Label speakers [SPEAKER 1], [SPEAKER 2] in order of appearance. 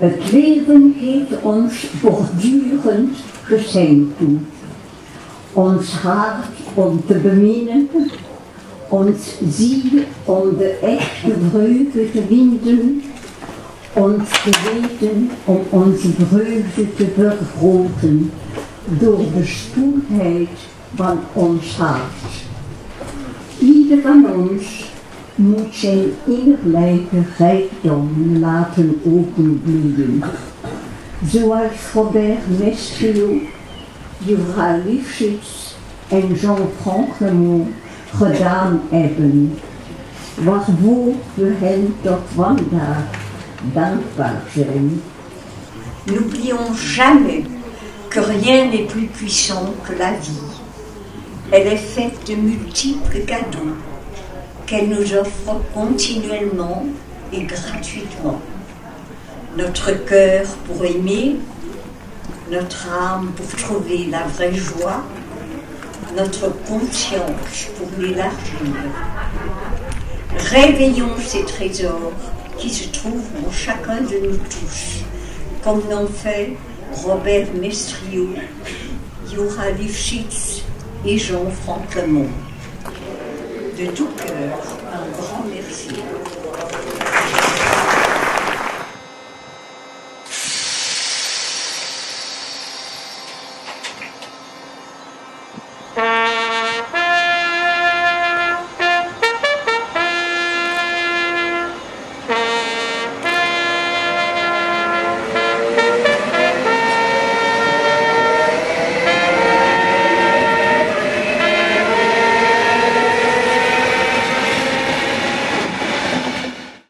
[SPEAKER 1] Het leven heeft ons voortdurend geschenkt. Ons hart om te beminnen, ons ziel om de echte vreugde te vinden, ons geweten om onze vreugde te vergroten door de stoerheid van ons hart. Ieder van ons moet zijn innerlijke rijkdom laten openbloeien. Zoals Robert Mestrio, Jura Lifshitz en Jean-Franc Lemont gedaan hebben. Waarvoor we hen tot vandaag dankbaar zijn.
[SPEAKER 2] N'oublions jamais que rien n'est plus puissant que la vie. Elle est faite de multiples cadeaux qu'elle nous offre continuellement et gratuitement. Notre cœur pour aimer, notre âme pour trouver la vraie joie, notre conscience pour l'élargir. Réveillons ces trésors qui se trouvent en chacun de nous tous, comme l'ont fait Robert Mestrio, Jura Lifshitz et Jean-Franck Lemont. De tout cœur, un grand merci.